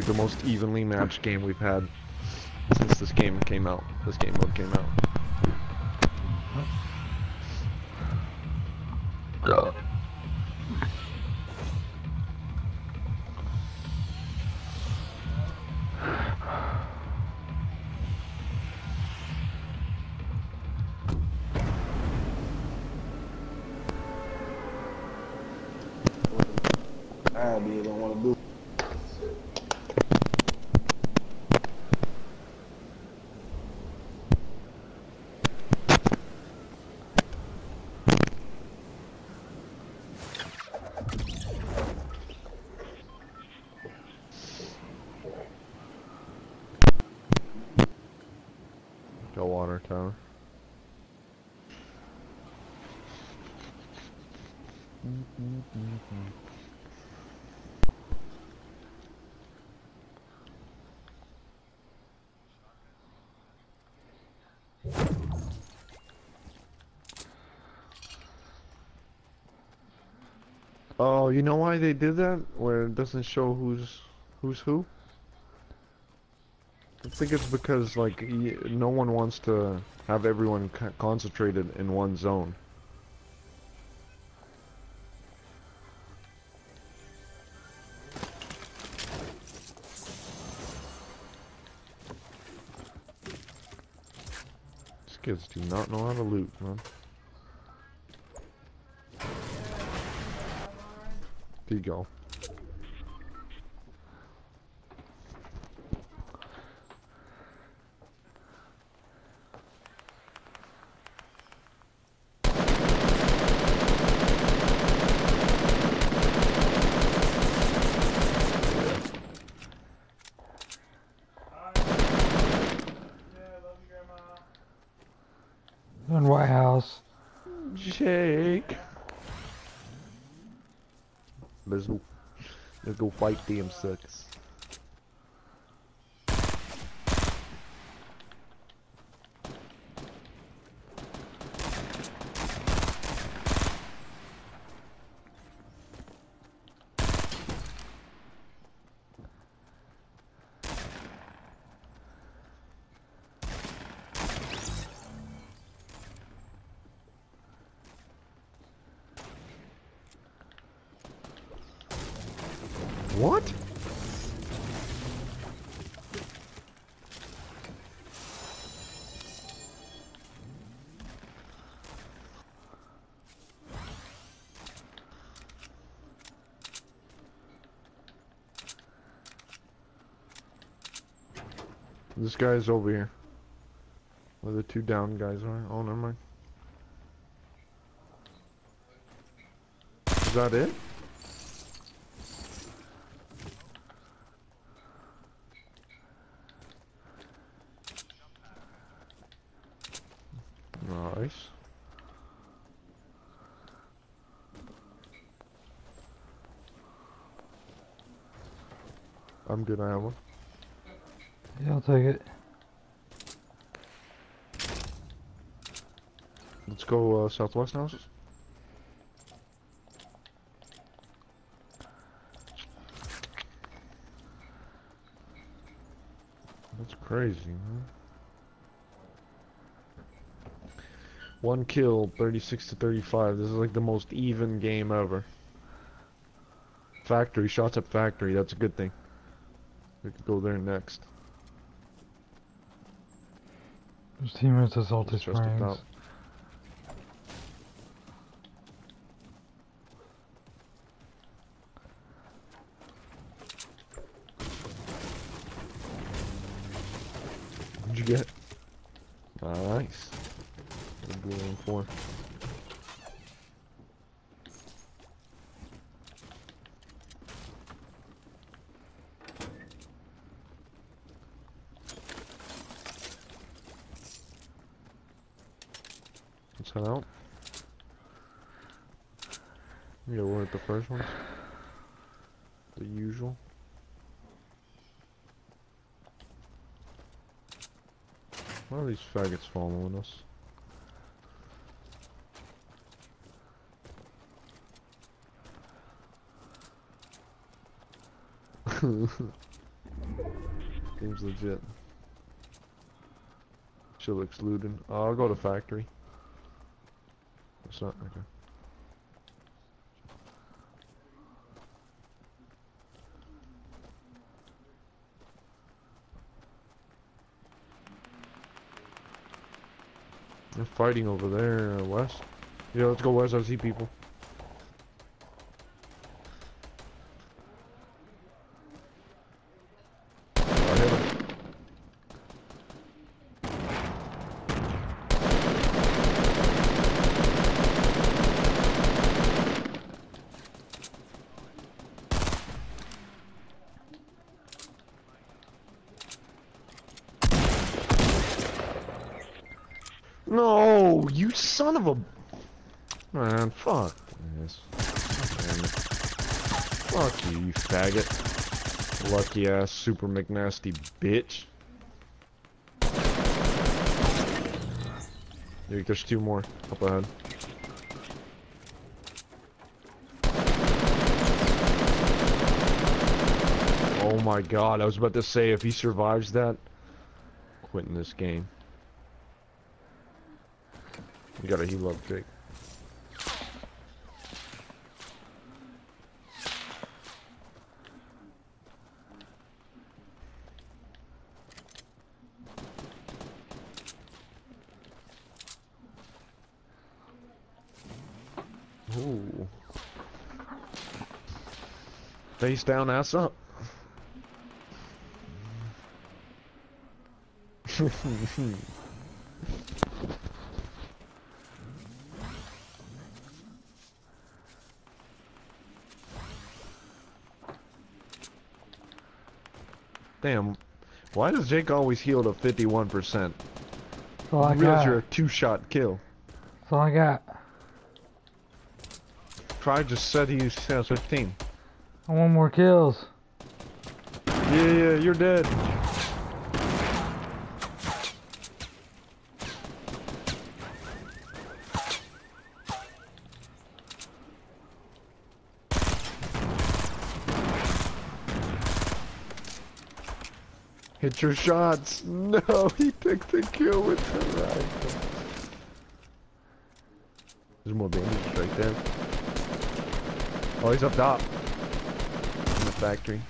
like the most evenly matched game we've had since this game came out. This game mode came out. I don't want to do. Go water tower. Oh, you know why they did that? Where it doesn't show who's who's who? I think it's because like no one wants to have everyone co concentrated in one zone. These kids do not know how to loot, man. There you go. Jake. Let's go. Let's go fight them suckers. What? This guy's over here. Where the two down guys are. Oh, never mind. Is that it? Nice. I'm good, I have one. Yeah, I'll take it. Let's go uh, southwest now. That's crazy, man. One kill, 36 to 35. This is like the most even game ever. Factory, shots at factory, that's a good thing. We could go there next. There's teammates at Salty Stressed it Springs. out. What'd you get? Nice. Good blue and four. Let's out. Yeah, we're at the first ones. The usual. Why are these faggots following us? Game's legit. She looks looted. Oh, I'll go to factory. Okay. They're fighting over there, uh, west. Yeah, let's go west. I see people. I hit him. No, you son of a man! Fuck this. Fuck you, you faggot. Lucky ass super McNasty bitch. There, there's two more up ahead. Oh my god, I was about to say if he survives that, quitting this game. You gotta heal up, Jake. Face down, ass up. Damn. Why does Jake always heal to 51%? That's all I realize got. you're a two-shot kill. That's all I got. Try just said he has 15. I want more kills. Yeah, yeah, you're dead. Your shots. No, he took the kill with the rifle. There's more bandages right there. Oh, he's up top. In the factory.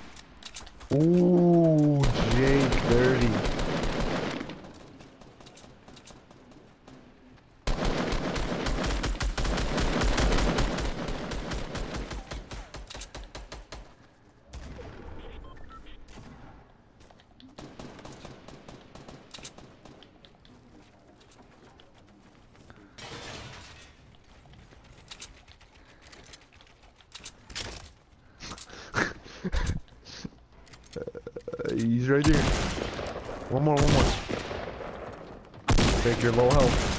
Ooh, Jake 30. He's right here. One more, one more. Take your low health.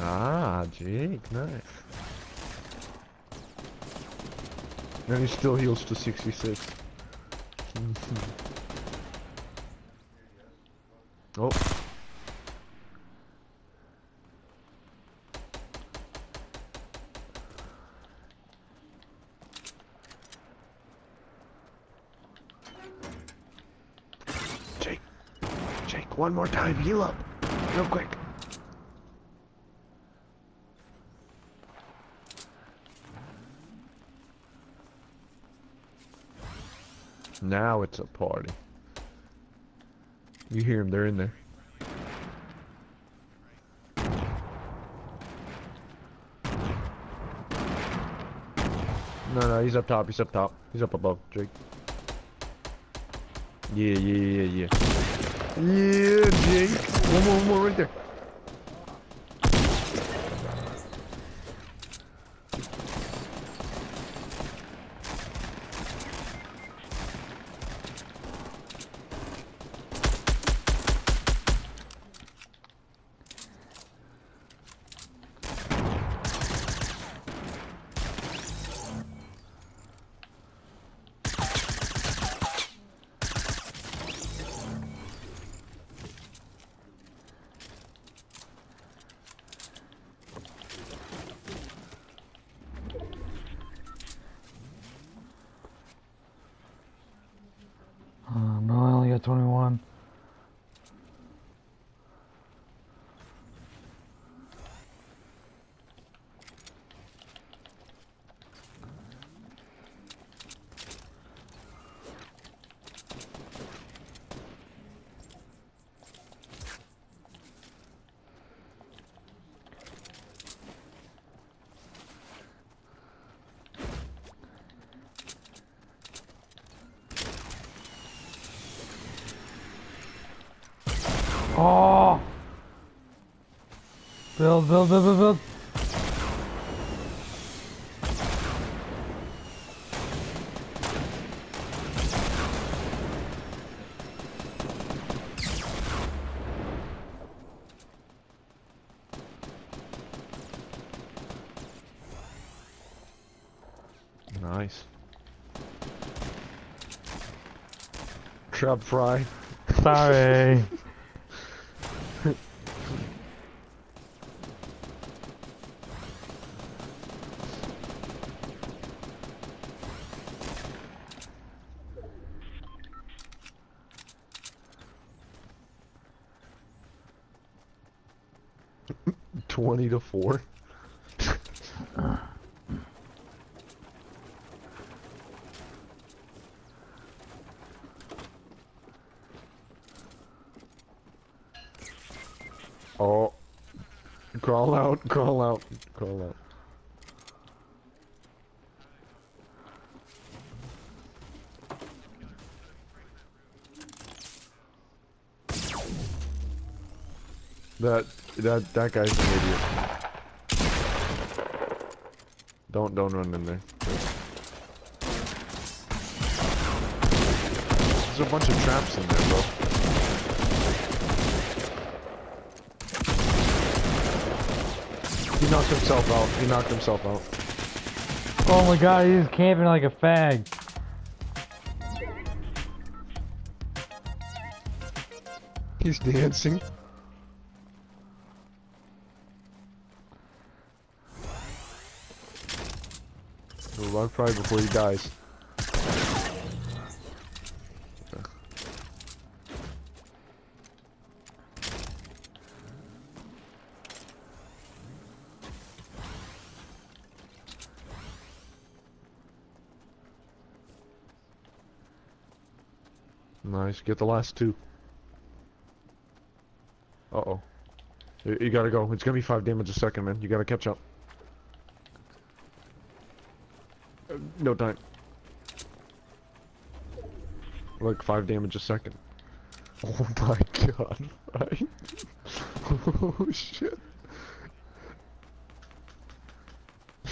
Ah, Jake, nice. And he still heals to 66. Mm-hmm. oh. Jake. Jake, one more time. Heal up. Real quick. Now it's a party. You hear them, they're in there. No, no, he's up top, he's up top. He's up above, Jake. Yeah, yeah, yeah, yeah. Yeah, Jake. One more, one more right there. Oh. Build, build, build, build, build. Nice. Trap fry. Sorry. Twenty to four. Oh. Crawl out, crawl out, crawl out. That that that guy's an idiot. Don't don't run in there. There's a bunch of traps in there, bro. He knocked himself out. He knocked himself out. Oh my god, he's camping like a fag. He's dancing. He'll run probably before he dies. Nice. Get the last two. Uh oh. You, you gotta go. It's gonna be five damage a second, man. You gotta catch up. Uh, no time. Like five damage a second. Oh my god, right? oh shit.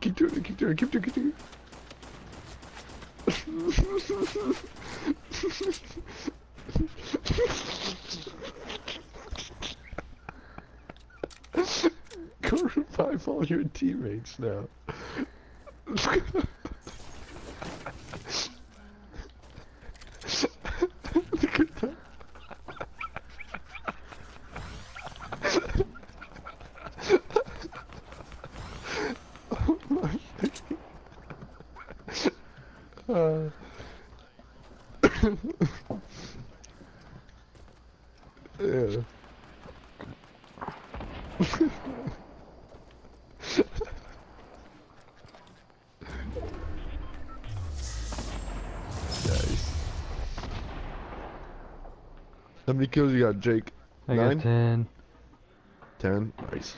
keep doing it, keep doing it, keep doing it, keep doing it. Go revive all your teammates now. Look at that. oh my Uh. yeah. How many kills you got, Jake? I Nine? got 10. Ten? Nice.